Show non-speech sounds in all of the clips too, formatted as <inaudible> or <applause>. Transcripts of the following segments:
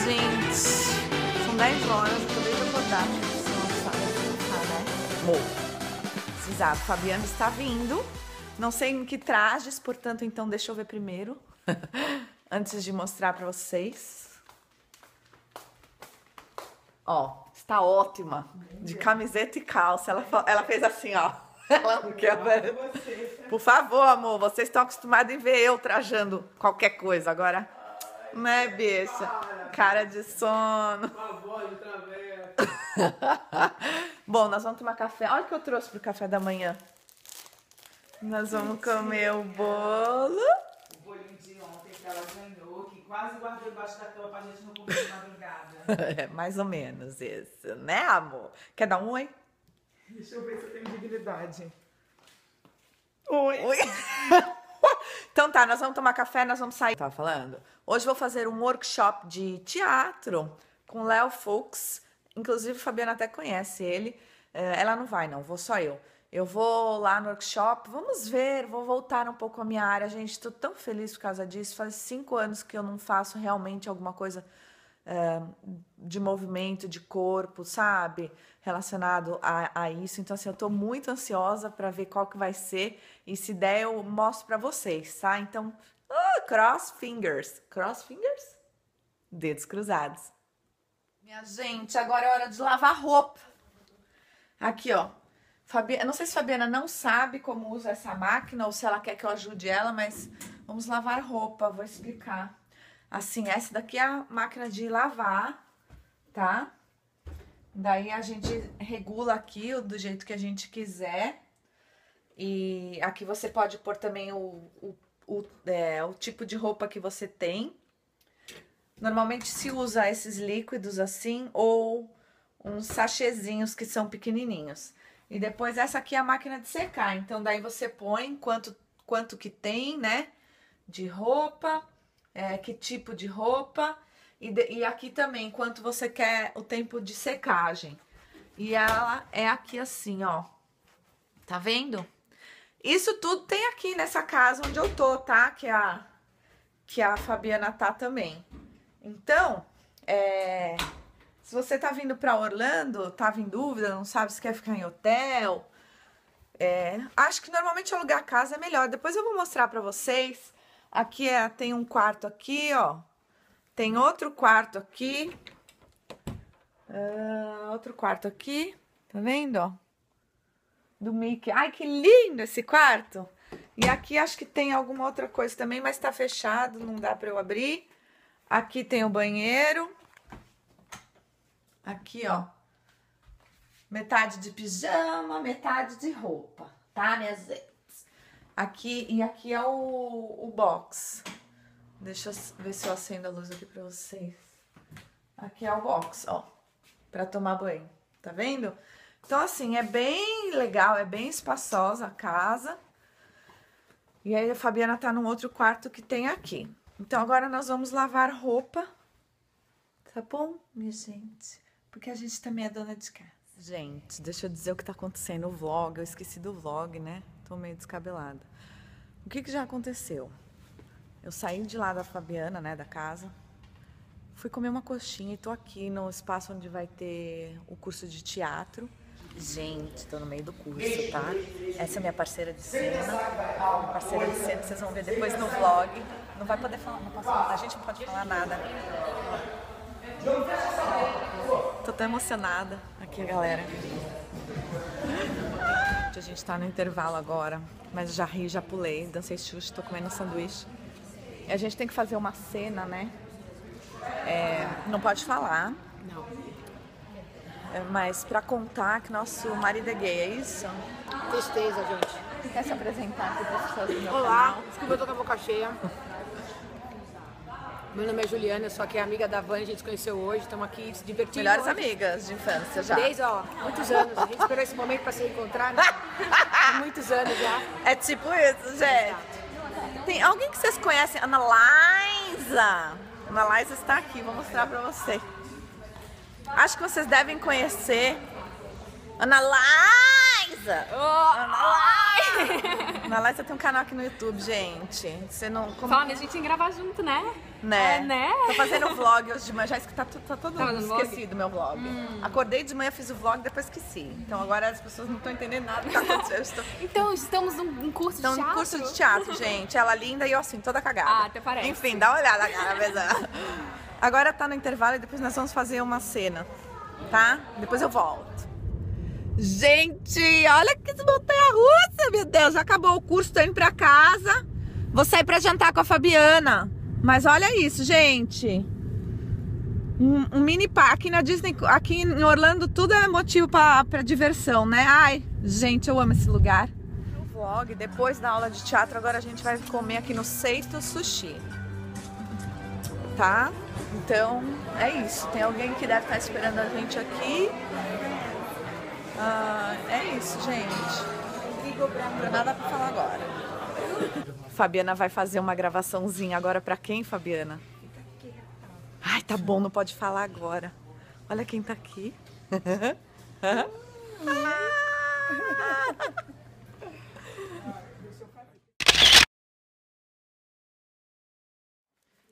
gente, são 10 horas, eu acabei de acordar. né? Amor. Exato, Fabiano está vindo. Não sei em que trajes, portanto, então deixa eu ver primeiro. <laughs> Antes de mostrar para vocês. Ó, está ótima. De camiseta e calça. Ela, ela fez assim, ó. <laughs> Ela não quer ver. Por favor, amor, vocês estão acostumados em ver eu trajando qualquer coisa. Agora, né, bicha? Cara de sono. <laughs> Bom, nós vamos tomar café. Olha o que eu trouxe pro café da manhã. Nós vamos comer o bolo. O bolinho de ontem que ela ganhou, que quase guardou embaixo da cama pra gente não comer de madrugada. <laughs> É mais ou menos isso, né, amor? Quer dar um oi? Deixa eu ver se eu tenho dignidade. Oi. <laughs> então tá, nós vamos tomar café, nós vamos sair. Tava falando? Hoje vou fazer um workshop de teatro com Léo Fux. Inclusive, a Fabiana até conhece ele. Eh, Ela não vai, não, vou só eu. Eu vou lá no workshop, vamos ver, vou voltar um pouco à minha área. Gente, tô tão feliz por causa disso. Faz cinco anos que eu não faço realmente alguma coisa de movimento, de corpo, sabe? Relacionado a, a isso. Então, assim, eu tô muito ansiosa para ver qual que vai ser. E se der, eu mostro para vocês, tá? Então, ah, cross fingers. Cross fingers? Dedos cruzados. Minha gente, agora é hora de lavar roupa. Aqui, ó. Fabi... Não sei se Fabiana não sabe como usa essa máquina ou se ela quer que eu ajude ela, mas vamos lavar roupa, vou explicar. Assim, essa daqui é a máquina de lavar, tá? Daí a gente regula aqui do jeito que a gente quiser. E aqui você pode pôr também o, o, o, é, o tipo de roupa que você tem. Normalmente se usa esses líquidos assim ou uns sachêzinhos que são pequenininhos. E depois essa aqui é a máquina de secar. Então daí você põe quanto quanto que tem, né? De roupa, é, que tipo de roupa e, de- e aqui também quanto você quer o tempo de secagem. E ela é aqui assim, ó. Tá vendo? Isso tudo tem aqui nessa casa onde eu tô, tá? Que a que a Fabiana tá também. Então, é, se você tá vindo para Orlando, tava em dúvida, não sabe se quer ficar em hotel, é, acho que normalmente alugar casa é melhor. Depois eu vou mostrar para vocês. Aqui é, tem um quarto aqui, ó. Tem outro quarto aqui. Ah, outro quarto aqui. Tá vendo, ó? Do Mickey. Ai, que lindo esse quarto! E aqui acho que tem alguma outra coisa também, mas tá fechado, não dá para eu abrir. Aqui tem o banheiro. Aqui, ó. Metade de pijama, metade de roupa, tá, minhas gente? Aqui, e aqui é o, o box. Deixa eu ver se eu acendo a luz aqui pra vocês. Aqui é o box, ó. Pra tomar banho, tá vendo? Então, assim, é bem legal, é bem espaçosa a casa. E aí a Fabiana tá num outro quarto que tem aqui. Então agora nós vamos lavar roupa. Tá bom, minha gente? Porque a gente também é dona de casa. Gente, deixa eu dizer o que tá acontecendo no vlog. Eu esqueci do vlog, né? Tô meio descabelada. O que que já aconteceu? Eu saí de lá da Fabiana, né, da casa. Fui comer uma coxinha e tô aqui no espaço onde vai ter o curso de teatro. Gente, tô no meio do curso, tá? Essa é minha parceira de cena. Parceira de cena, vocês vão ver depois no vlog. Não vai poder falar, não posso. A gente não pode falar nada. Tô tão emocionada. Aqui, galera. A gente tá no intervalo agora, mas já ri, já pulei, dancei xuxa, tô comendo sanduíche. E a gente tem que fazer uma cena, né? É, não pode falar. Não. É, mas pra contar que nosso marido é gay, é isso? Tristeza, gente. Quer se apresentar aqui para as pessoas do meu Olá, canal? desculpa, eu tô com a boca cheia. Meu nome é Juliana, eu sou aqui amiga da Van, a gente se conheceu hoje, estamos aqui se divertindo. Melhores hoje. amigas de infância já. Desde, ó, muitos anos. A gente esperou esse momento pra se encontrar, né? <laughs> Muitos anos já. É tipo isso, gente. Tem alguém que vocês conhecem? Ana Liza. Ana Liza está aqui, vou mostrar pra você. Acho que vocês devem conhecer. Ana Liza. Ai. Ana Liza tem um canal aqui no YouTube, gente. Você não. Como, Fala, a gente gravar junto, né? né? É, né? Tô fazendo vlog hoje de manhã, já tá, tá todo Tá? Hum. esquecido meu vlog. Acordei de manhã, fiz o vlog, depois esqueci. Então agora as pessoas não estão entendendo nada do que tá acontecendo. Eu estou... Então, estamos num, curso Então, de teatro. curso de teatro, gente. Ela linda e eu assim, toda cagada. Ah, até parece. Enfim, dá uma olhada, cara, beleza? Agora tá no intervalo e depois nós vamos fazer uma cena, tá? Depois eu volto. Gente, olha que montanha russa, meu Deus. Já acabou o curso, tô indo pra casa. Vou sair pra jantar com a Fabiana. Mas olha isso, gente. Um, um mini parque na Disney, aqui em Orlando, tudo é motivo pra, pra diversão, né? Ai, gente, eu amo esse lugar. No vlog, depois da aula de teatro, agora a gente vai comer aqui no Seito Sushi. Tá? Então, é isso. Tem alguém que deve estar esperando a gente aqui. Isso, gente. Não nada pra falar agora. Fabiana vai fazer uma gravaçãozinha agora pra quem, Fabiana? Ai, tá bom, não pode falar agora. Olha quem tá aqui. <laughs>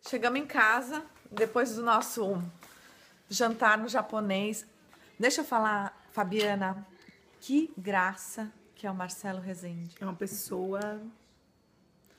Chegamos em casa, depois do nosso jantar no japonês. Deixa eu falar, Fabiana, que graça que é o Marcelo Rezende. É uma pessoa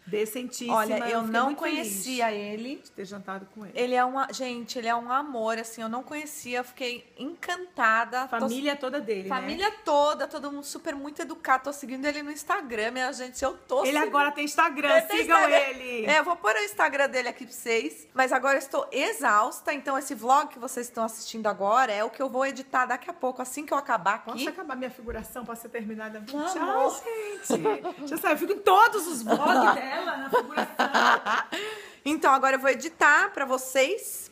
decentíssima. Olha, eu fiquei não conhecia ele. de ter jantado com ele. Ele é uma. Gente, ele é um amor, assim, eu não conhecia, eu fiquei encantada. Tô- Família toda dele, né? Família toda, todo mundo super muito educado. Tô seguindo ele no Instagram, minha gente. Eu tô Ele seguindo. agora tem Instagram, tem sigam Instagram. ele. É, eu vou pôr o Instagram dele aqui pra vocês. Mas agora eu estou exausta. Então, esse vlog que vocês estão assistindo agora é o que eu vou editar daqui a pouco, assim que eu acabar aqui. Posso acabar minha figuração pra ser terminada? Tchau, gente. Já sabe, eu fico em todos os vlogs dela <laughs> na figuração. <laughs> Então agora eu vou editar pra vocês.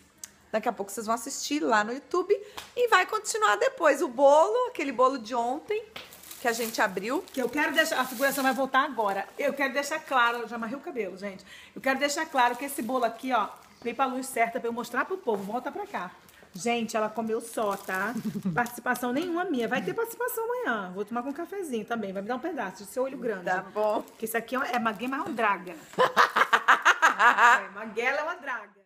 Daqui a pouco vocês vão assistir lá no YouTube e vai continuar depois o bolo, aquele bolo de ontem que a gente abriu. Que eu quero deixar. A figuração vai voltar agora. Eu quero deixar claro. Já amarrei o cabelo, gente. Eu quero deixar claro que esse bolo aqui, ó, veio pra luz certa pra eu mostrar pro povo. Volta pra cá. Gente, ela comeu só, tá? <laughs> Participação nenhuma minha. Vai ter participação amanhã. Vou tomar com um cafezinho também. Vai me dar um pedaço de seu olho grande. Tá bom. Porque isso aqui é uma- é Maguema é uma draga. <laughs> é, Maguela é uma draga.